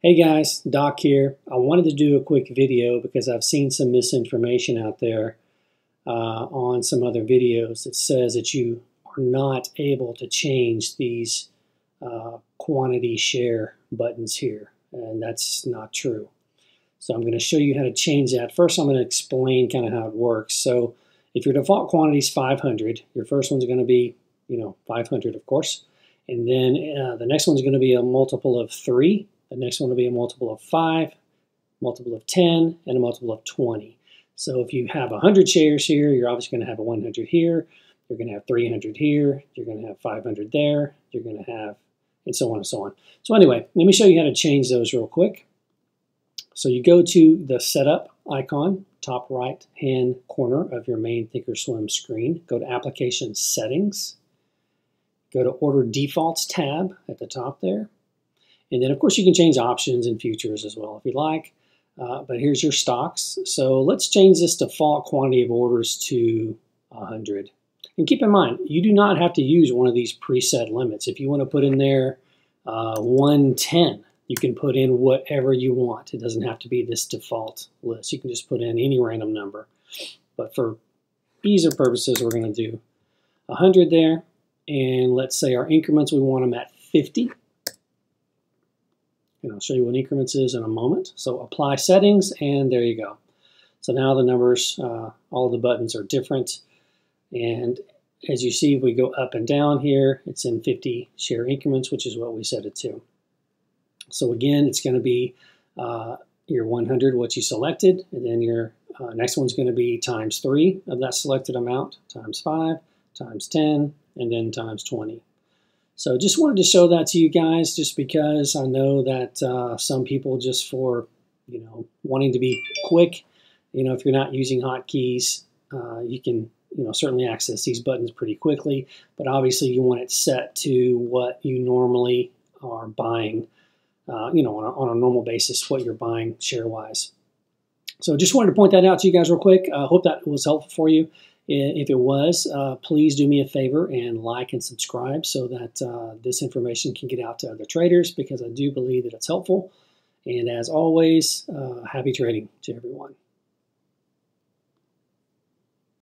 Hey guys, Doc here. I wanted to do a quick video because I've seen some misinformation out there uh, on some other videos that says that you are not able to change these uh, quantity share buttons here, and that's not true. So I'm going to show you how to change that. First, I'm going to explain kind of how it works. So if your default quantity is 500, your first one's going to be, you know, 500, of course. And then uh, the next one's going to be a multiple of 3 the next one will be a multiple of 5, multiple of 10, and a multiple of 20. So if you have 100 shares here, you're obviously going to have a 100 here. You're going to have 300 here. You're going to have 500 there. You're going to have, and so on and so on. So anyway, let me show you how to change those real quick. So you go to the setup icon, top right hand corner of your main Thinkorswim screen. Go to application settings. Go to order defaults tab at the top there. And then, of course, you can change options and futures as well if you like. Uh, but here's your stocks. So let's change this default quantity of orders to 100. And keep in mind, you do not have to use one of these preset limits. If you want to put in there uh, 110, you can put in whatever you want. It doesn't have to be this default list. You can just put in any random number. But for ease of purposes, we're going to do 100 there. And let's say our increments, we want them at 50 and I'll show you what increments is in a moment. So apply settings, and there you go. So now the numbers, uh, all the buttons are different. And as you see, we go up and down here, it's in 50 share increments, which is what we set it to. So again, it's going to be uh, your 100, what you selected, and then your uh, next one's going to be times 3 of that selected amount, times 5, times 10, and then times 20. So just wanted to show that to you guys just because I know that uh, some people just for, you know, wanting to be quick, you know, if you're not using hotkeys, uh, you can, you know, certainly access these buttons pretty quickly, but obviously you want it set to what you normally are buying, uh, you know, on a, on a normal basis, what you're buying share-wise. So just wanted to point that out to you guys real quick. I hope that was helpful for you. If it was, uh, please do me a favor and like and subscribe so that uh, this information can get out to other traders because I do believe that it's helpful. And as always, uh, happy trading to everyone.